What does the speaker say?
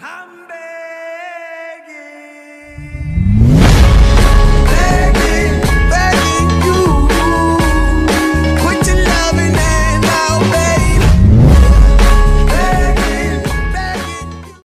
I'm begging.